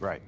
Right.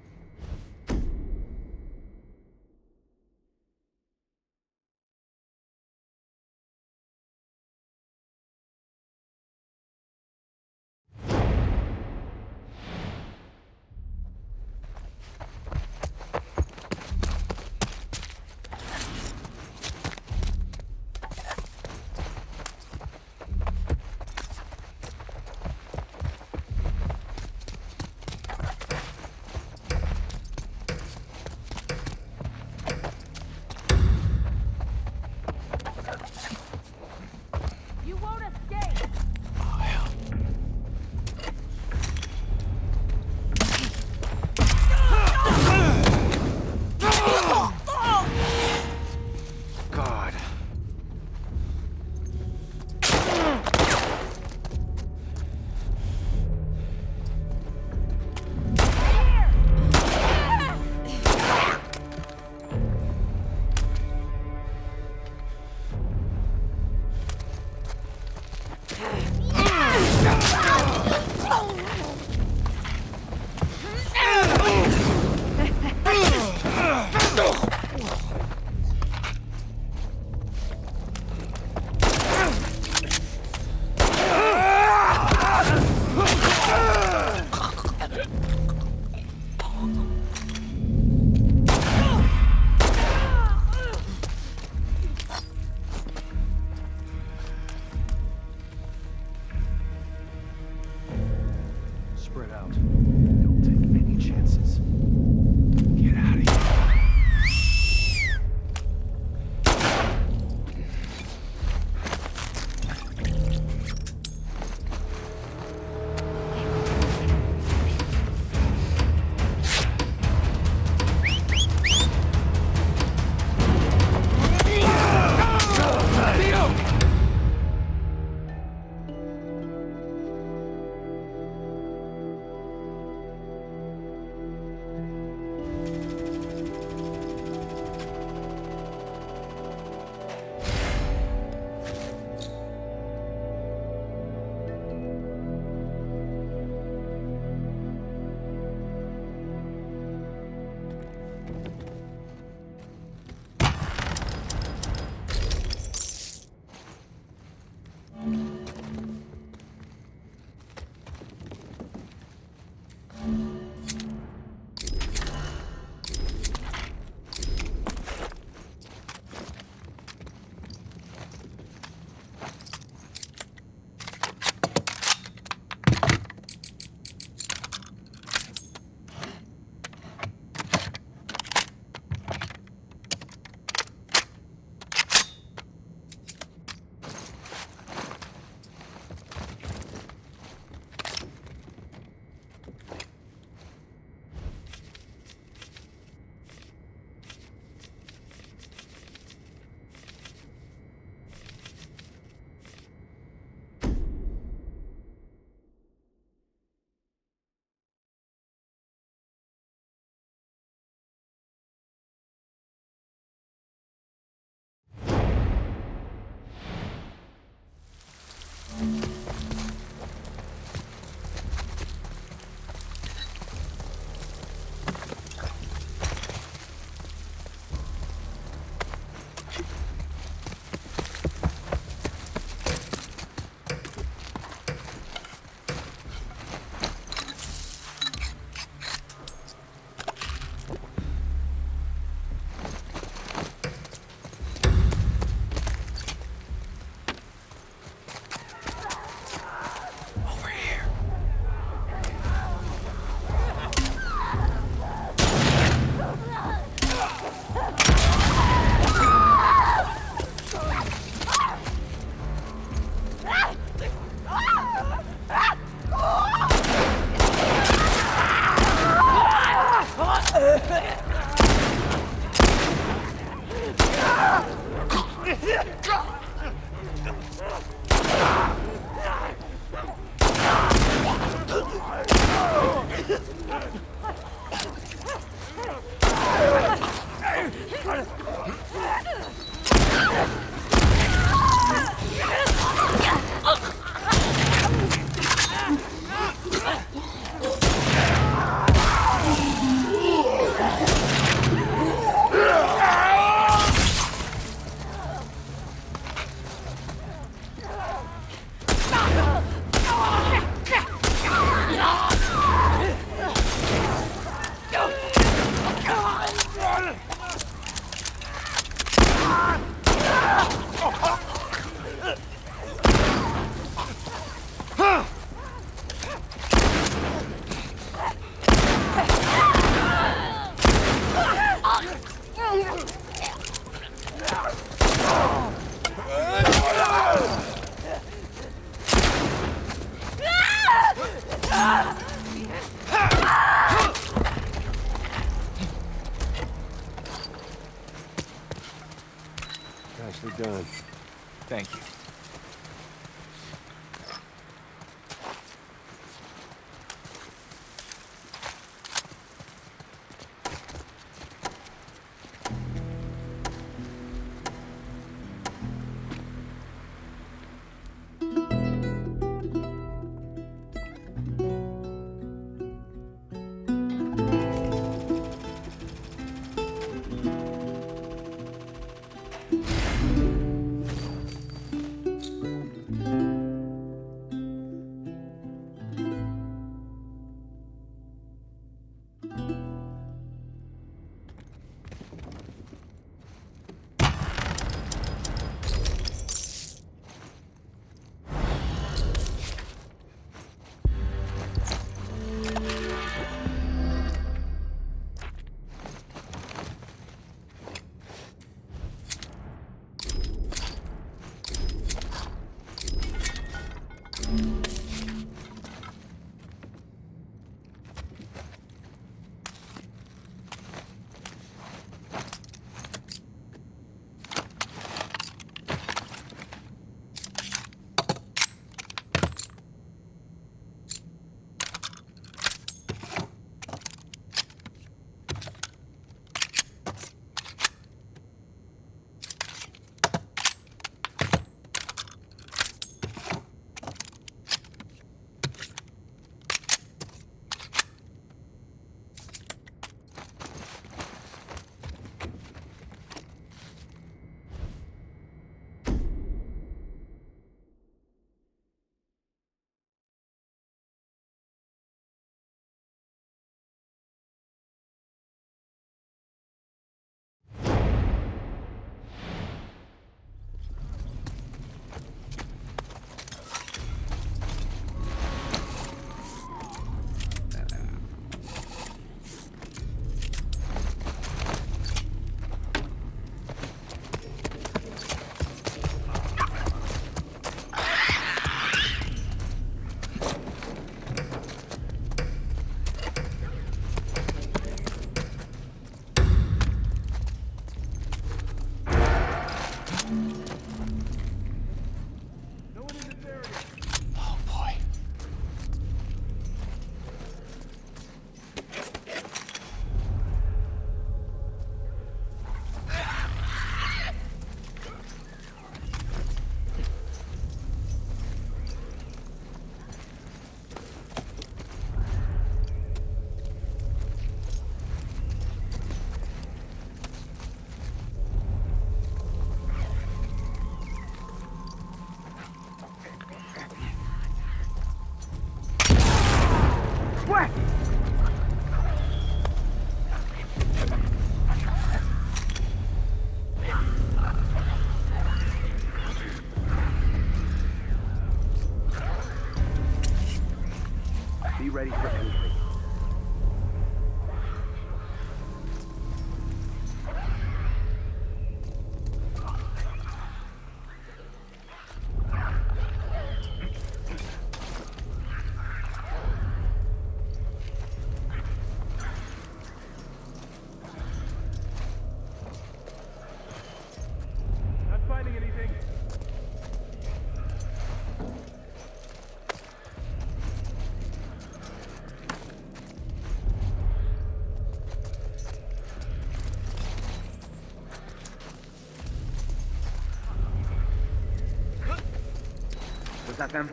Them?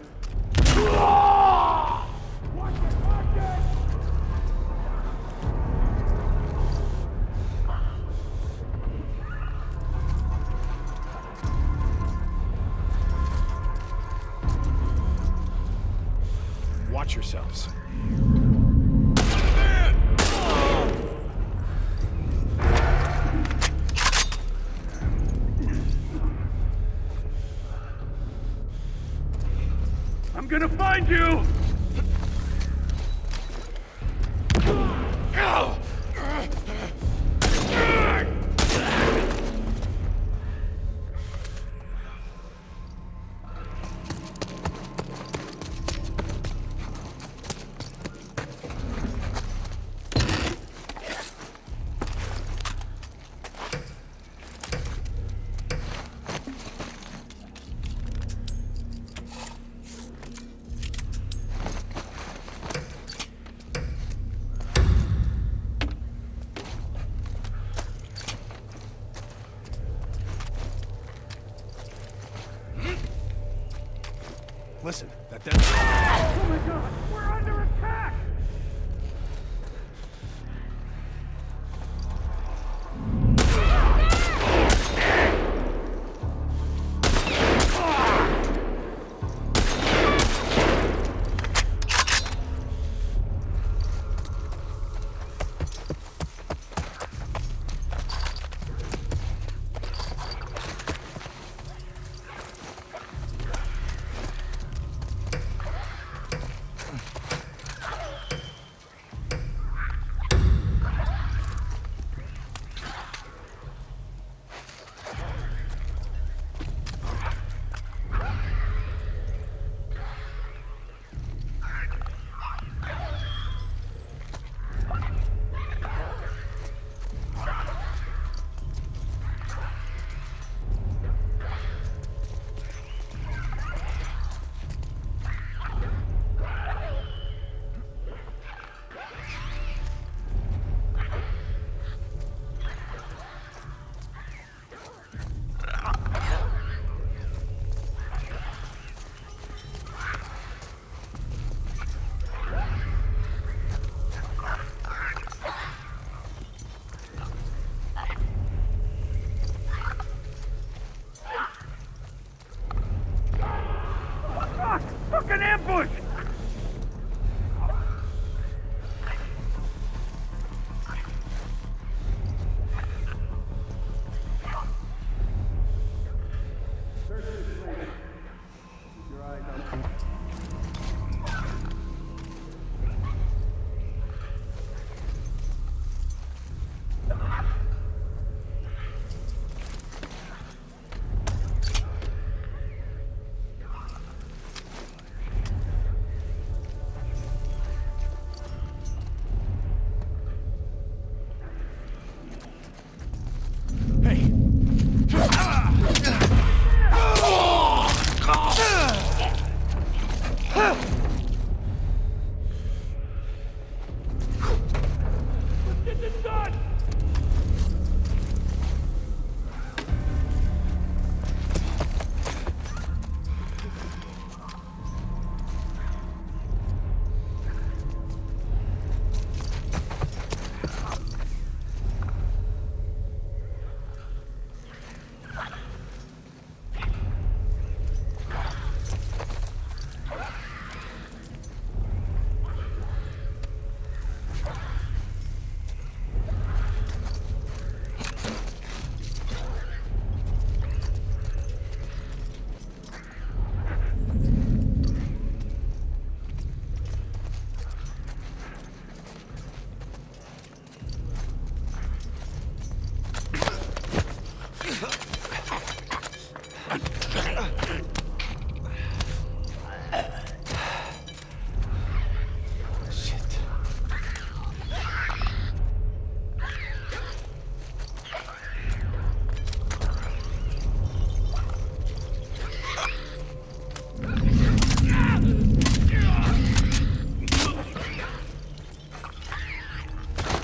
Watch yourselves. Gonna find you! Listen, that dead. Oh my god! We're under attack!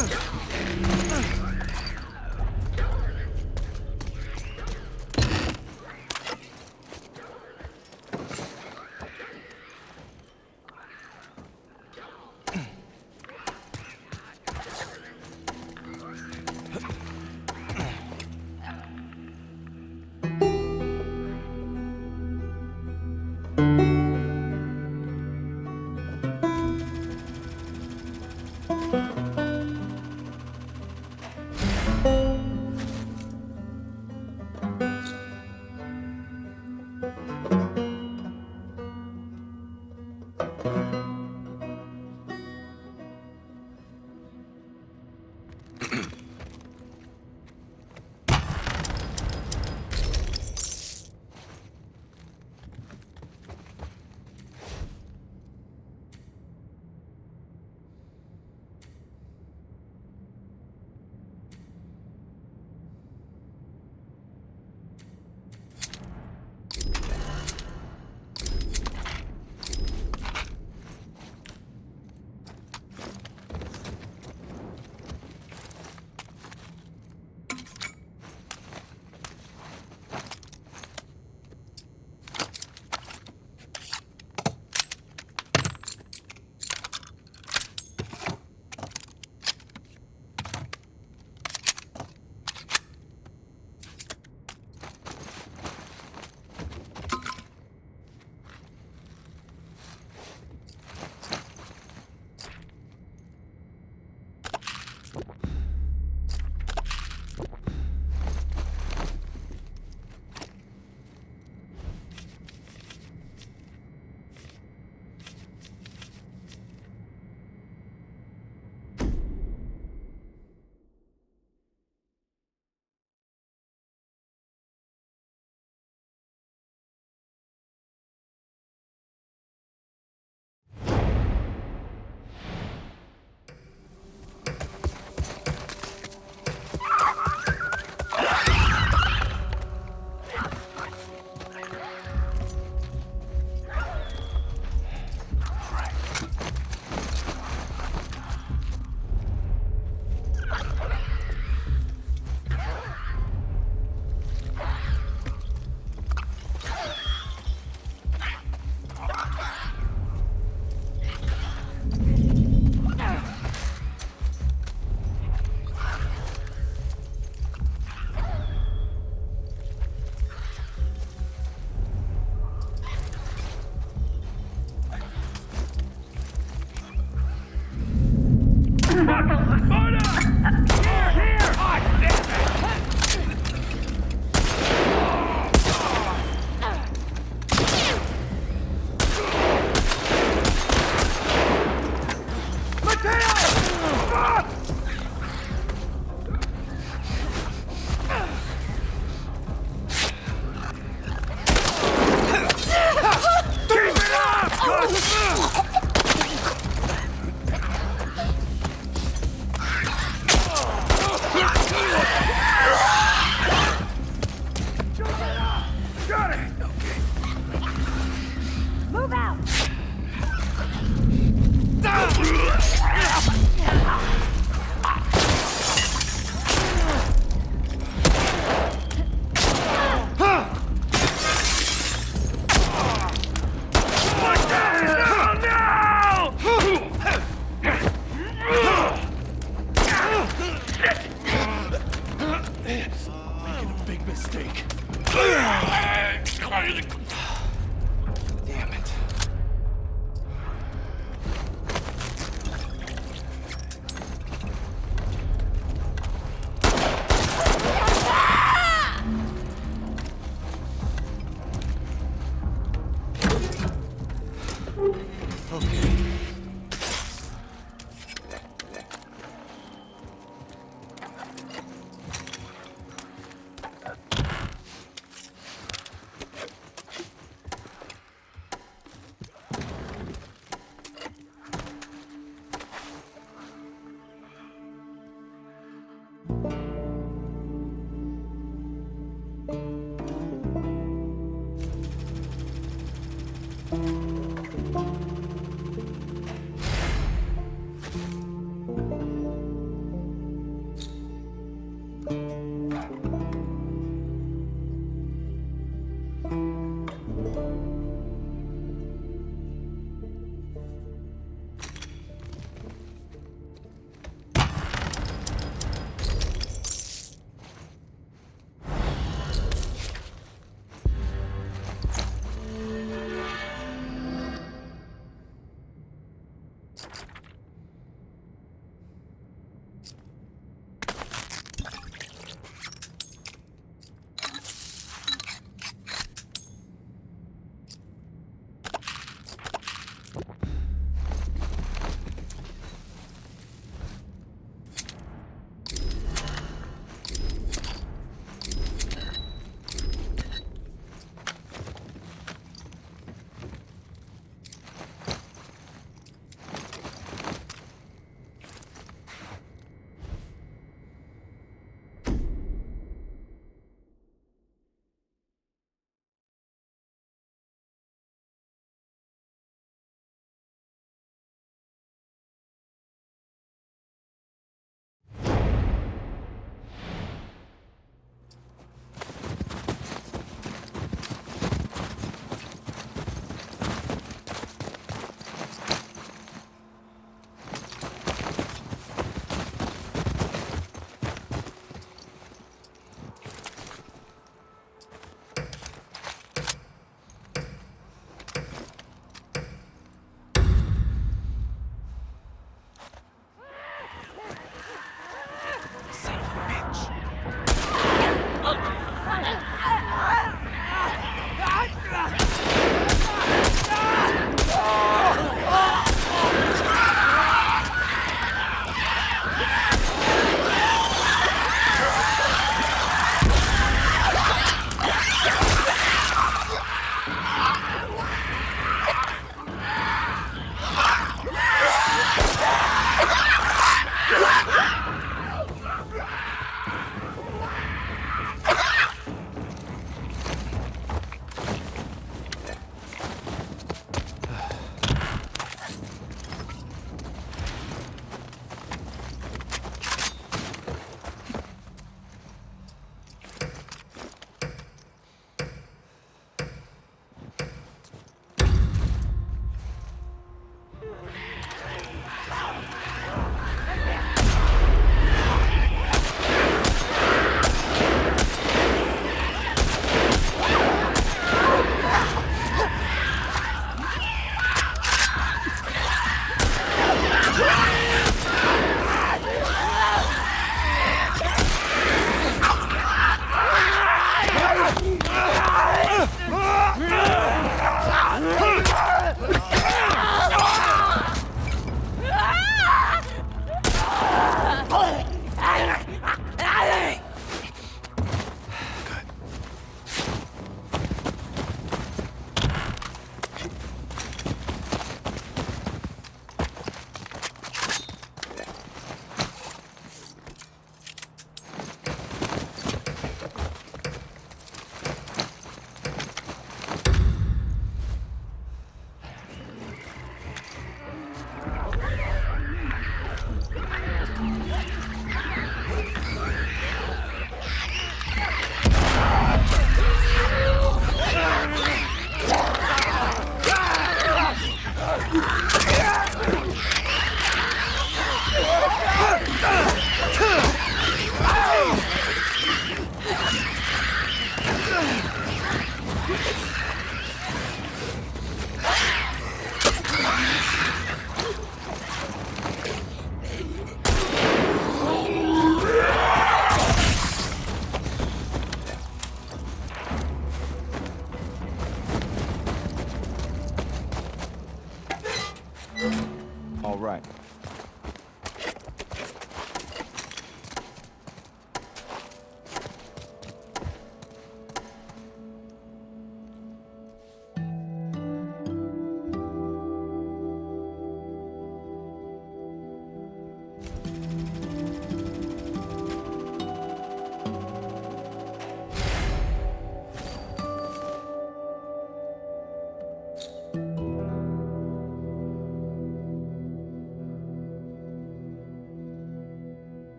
Ugh.